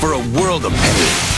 for a world of pain.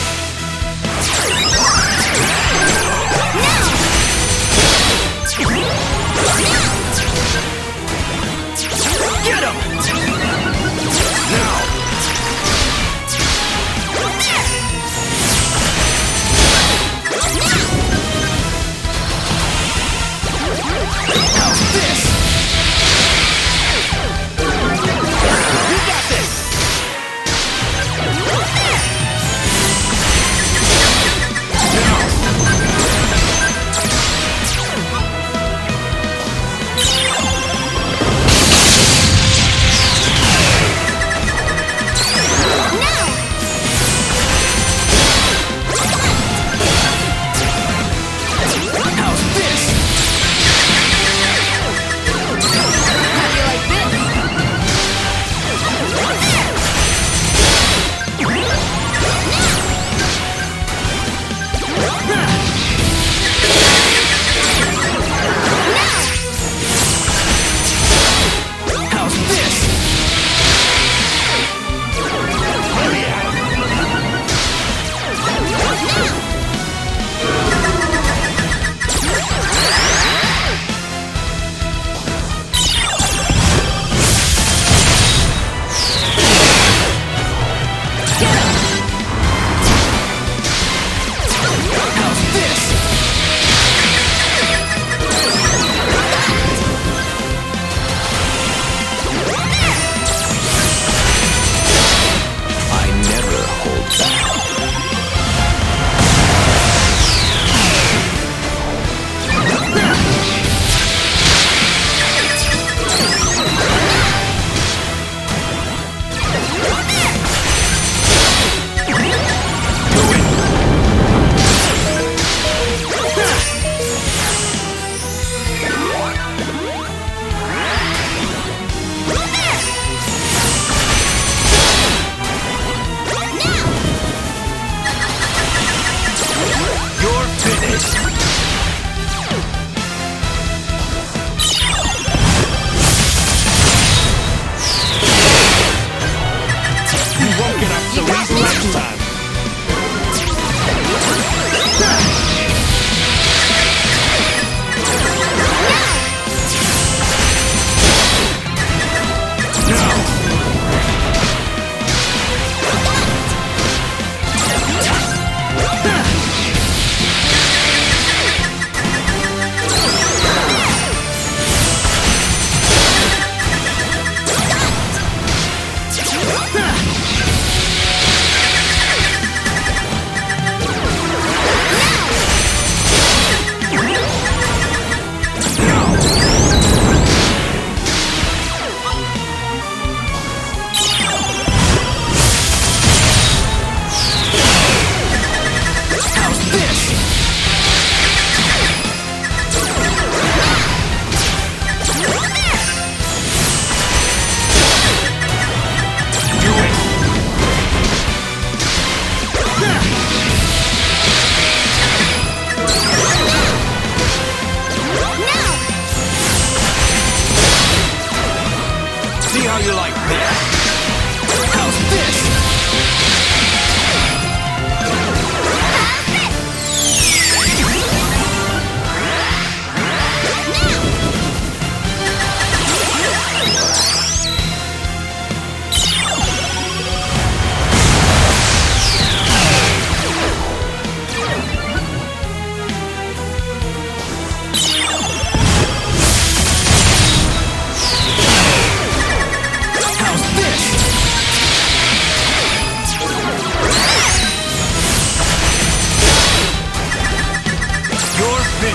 you like this.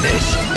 finished!